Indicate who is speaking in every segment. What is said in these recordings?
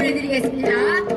Speaker 1: 보내드리겠습니다.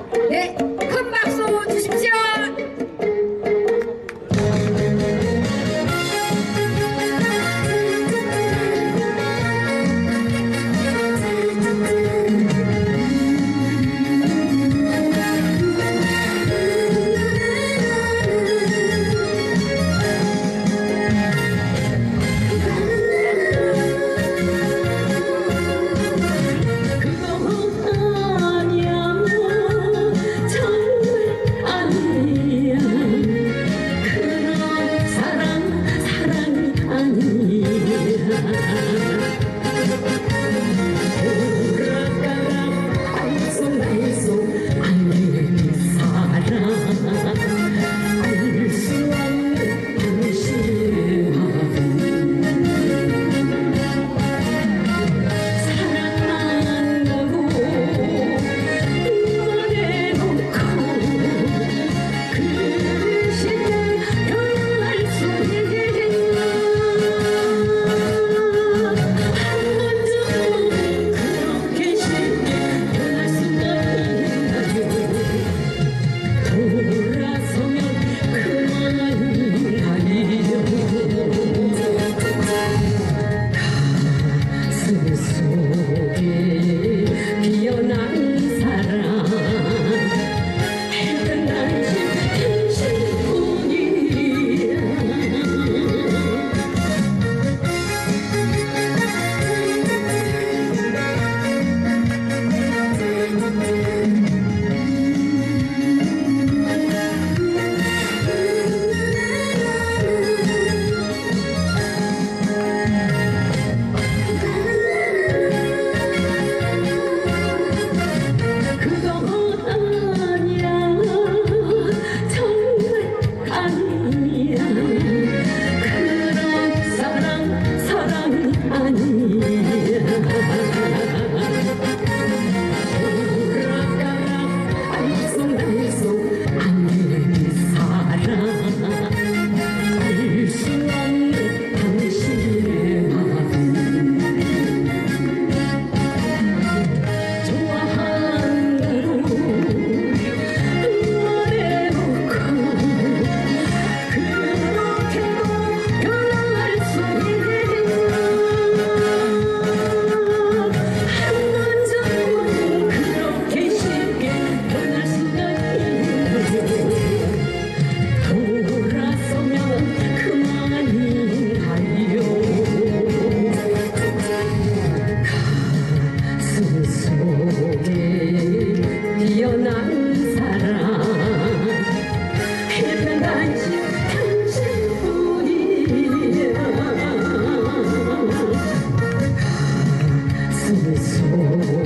Speaker 1: to.